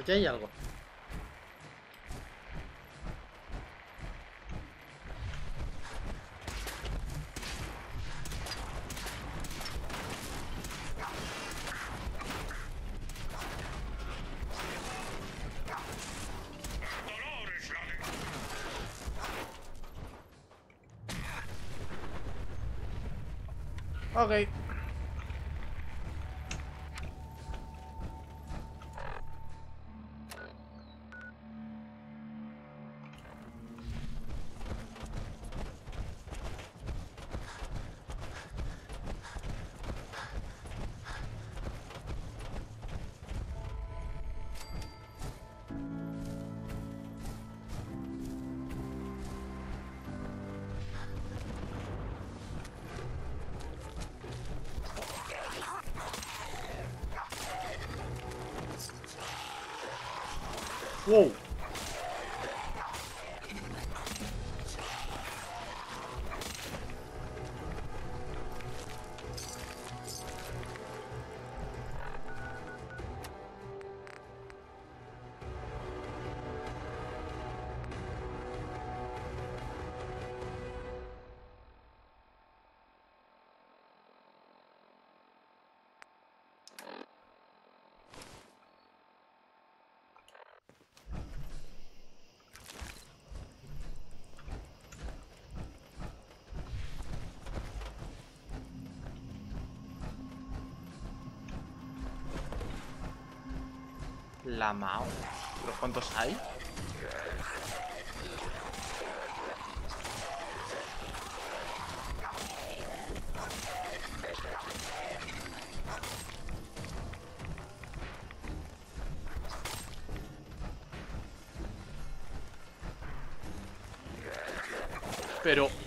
Aquí hay algo. Ok. Whoa. La Mao. ¿Pero cuántos hay? Pero...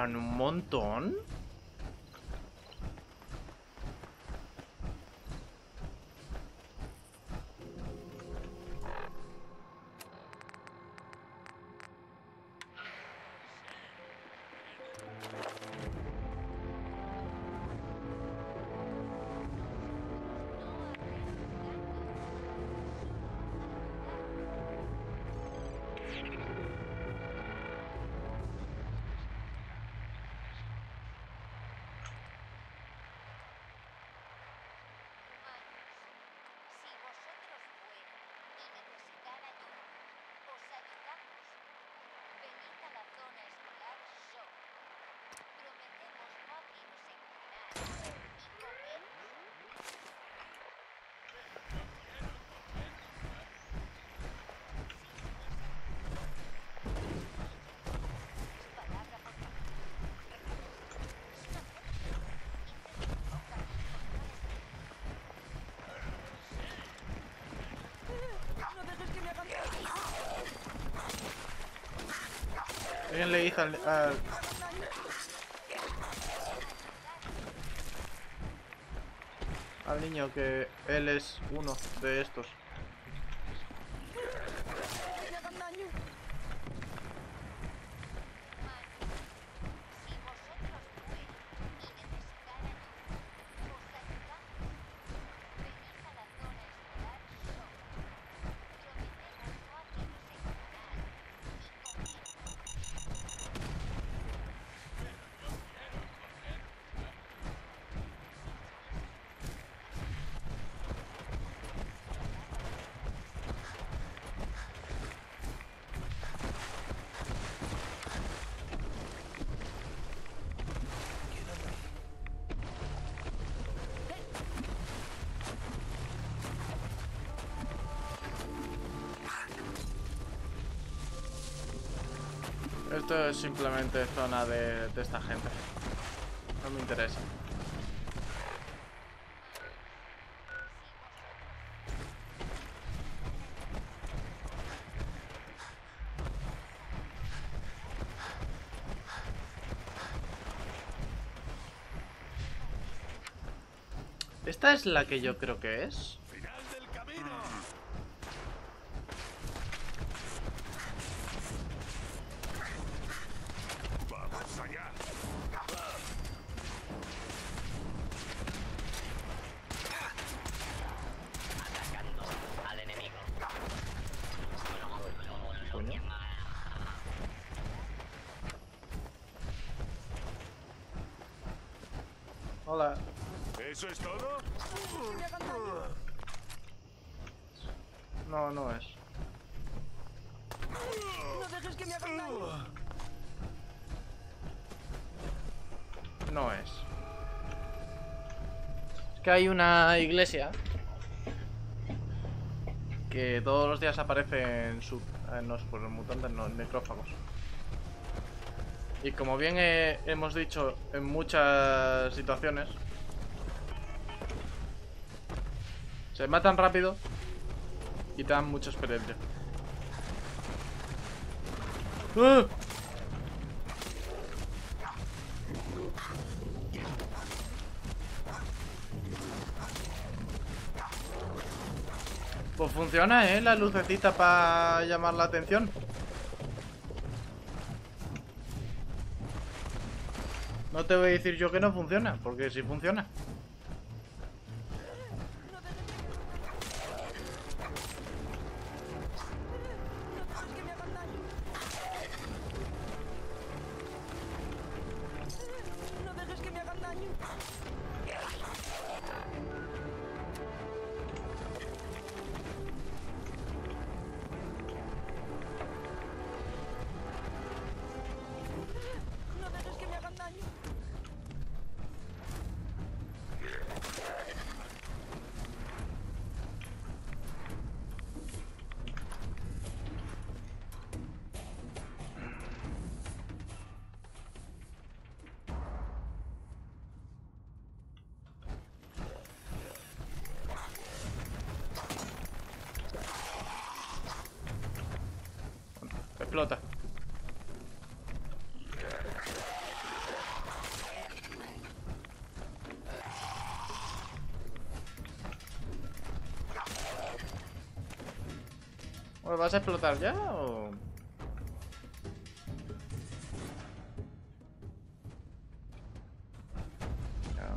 ¿Eran un montón? Alguien le dice al, al- al niño que él es uno de estos. Esto es simplemente zona de, esta gente. No me interesa. Esta es la que yo creo que es. Hola. ¿Eso es todo? No, no es. No dejes que me hagan daño. No es. Es que hay una iglesia que todos los días aparece en su... eh, no, pues en mutantes, no, necrófagos. Y como bien eh, hemos dicho en muchas situaciones, se matan rápido y dan mucha experiencia. ¡Ah! Pues funciona, ¿eh? La lucecita para llamar la atención. No te voy a decir yo que no funciona, porque sí funciona. Bueno, ¿Vas a explotar ya o...? No.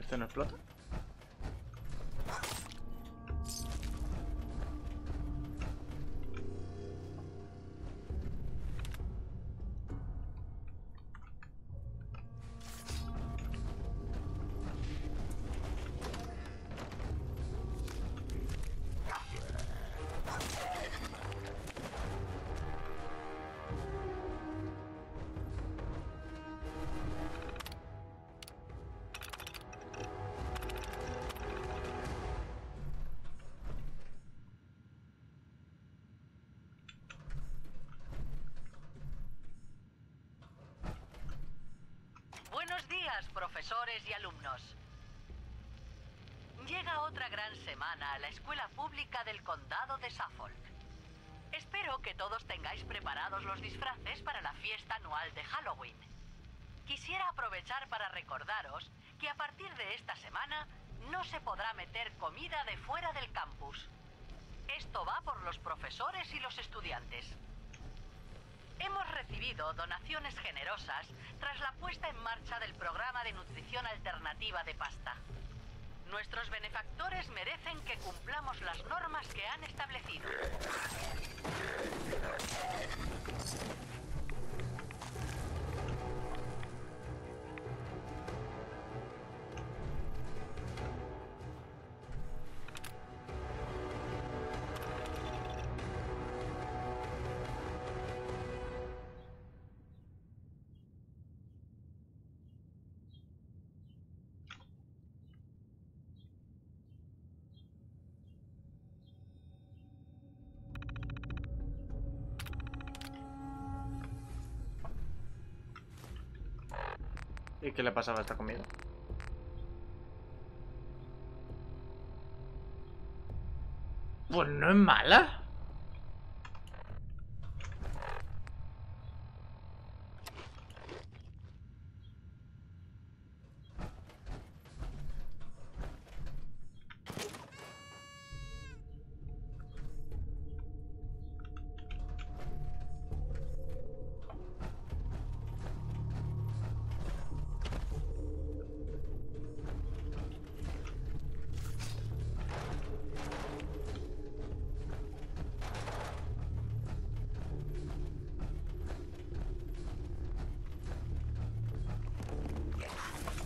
¿Este no explota? Profesores y alumnos. Llega otra gran semana a la escuela pública del condado de Suffolk. Espero que todos tengáis preparados los disfraces para la fiesta anual de Halloween. Quisiera aprovechar para recordaros que a partir de esta semana no se podrá meter comida de fuera del campus. Esto va por los profesores y los estudiantes. Hemos recibido donaciones generosas tras la puesta en marcha del programa de nutrición alternativa de pasta. Nuestros benefactores merecen que cumplamos las normas que han establecido. ¿Y qué le pasaba a esta comida? Pues no es mala.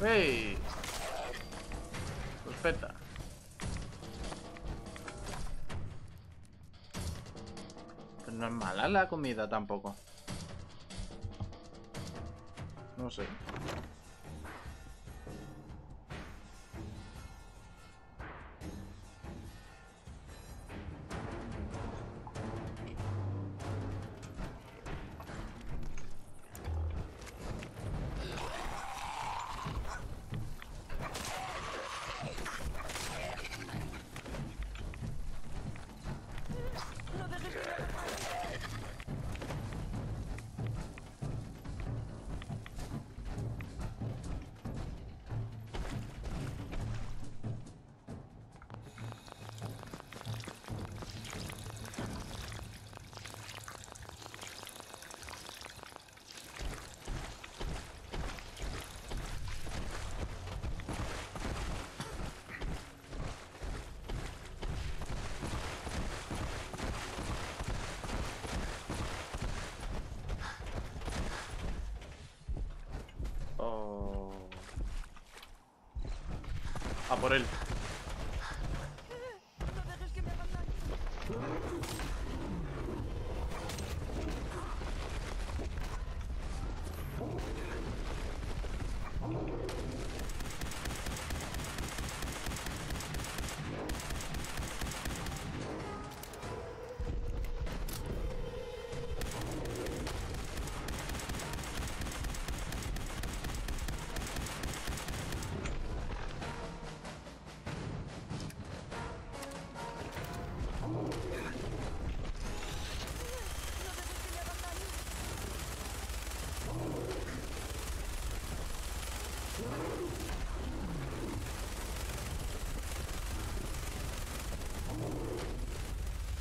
¡Ey! Respeta. Pero no es mala la comida tampoco. No sé. Por él.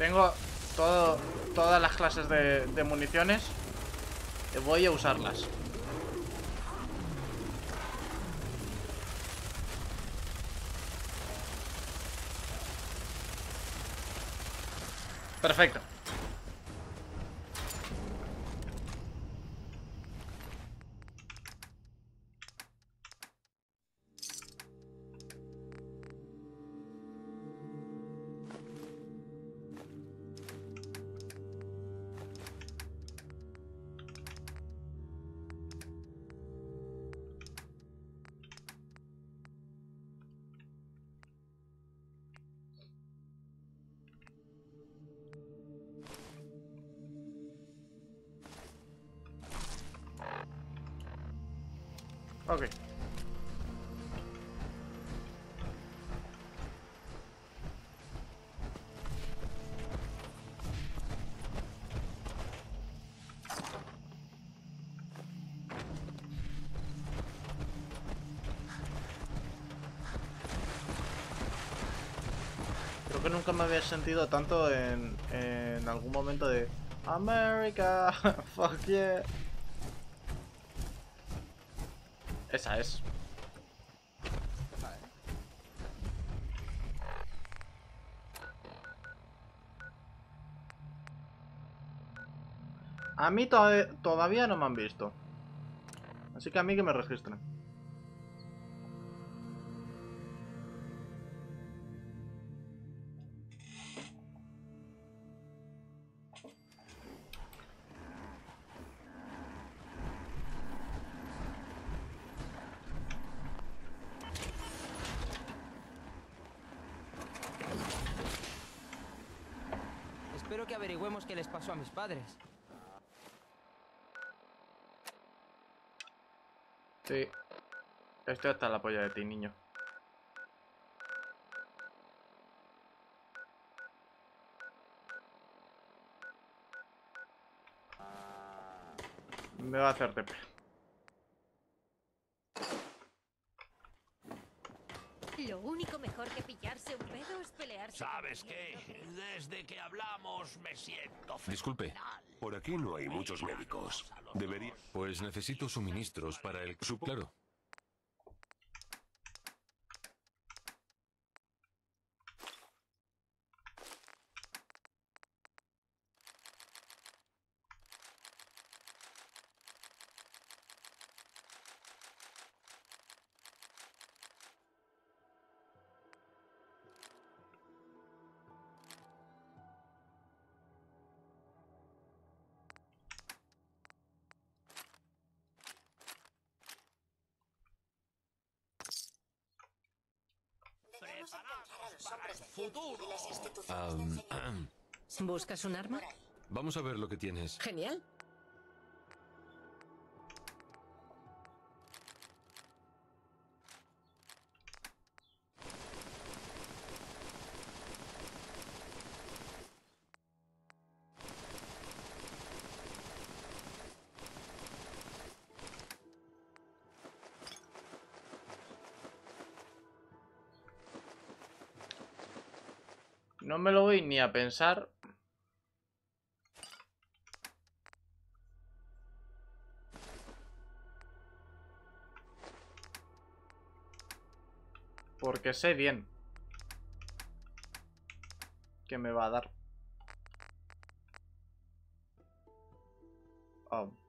Tengo todo, todas las clases de, de municiones. Eh, Voy a usarlas. Perfecto. Creo que nunca me había sentido tanto en, en algún momento de America, fuck yeah. Esa es. A mí to- todavía no me han visto. Así que a mí que me registren. Que averigüemos qué les pasó a mis padres. Sí. Estoy hasta la polla de ti, niño. Me va a hacer TP. Lo único mejor que pillarse un pedo es pelearse. ¿Sabes qué? Desde que hablamos me siento Disculpe, fenomenal. por aquí no hay muchos médicos. Debería... Pues necesito suministros para el... Claro. Futuro. Am, ¿Buscas un arma? vamos a ver lo que tienes. Genial. No me lo voy ni a pensar. Porque sé bien que me va a dar. Oh.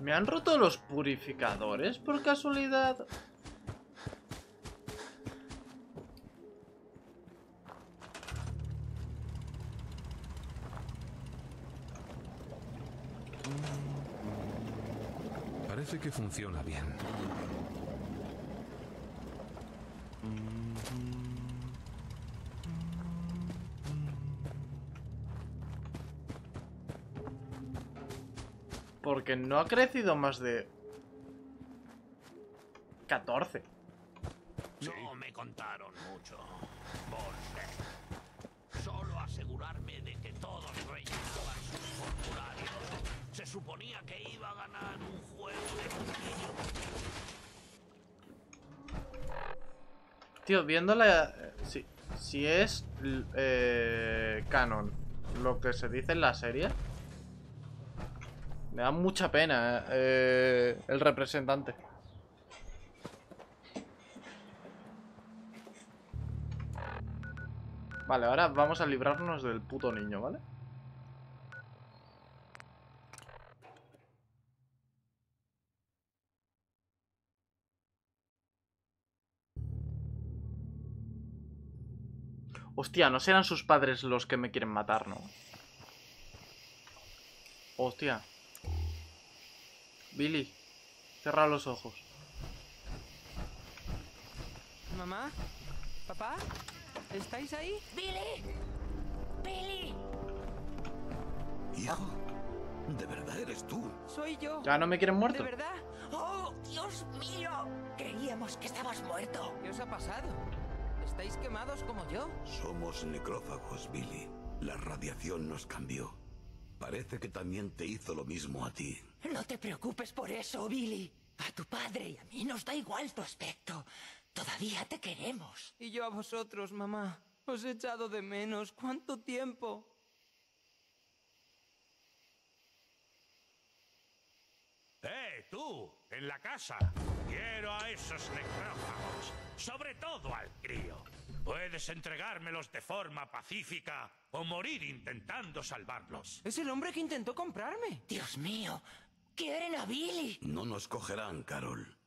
¿Me han roto los purificadores por casualidad? Parece que funciona bien. Porque no ha crecido más de... 14. No me contaron mucho. Viendo la... Si, si es eh, canon lo que se dice en la serie, me da mucha pena eh, el representante. Vale, ahora vamos a librarnos del puto niño, ¿vale? Hostia, no serán sus padres los que me quieren matar, ¿no? Hostia. Billy, cierra los ojos. ¿Mamá? ¿Papá? ¿Estáis ahí? ¡Billy! ¡Billy! Hijo, ¿de verdad eres tú? Soy yo. ¿Ya no me quieren ¿De muerto? verdad? ¡Oh, Dios mío! Creíamos que estabas muerto. ¿Qué os ha pasado? ¿Estáis quemados como yo? Somos necrófagos, Billy. La radiación nos cambió. Parece que también te hizo lo mismo a ti. No te preocupes por eso, Billy. A tu padre y a mí nos da igual tu aspecto. Todavía te queremos. Y yo a vosotros, mamá. Os he echado de menos. ¿Cuánto tiempo? ¡Eh, tú! En la casa. Quiero a esos necrófagos. Sobre todo al crío. Puedes entregármelos de forma pacífica o morir intentando salvarlos. Es el hombre que intentó comprarme. Dios mío, quieren a Billy. No nos cogerán, Carol.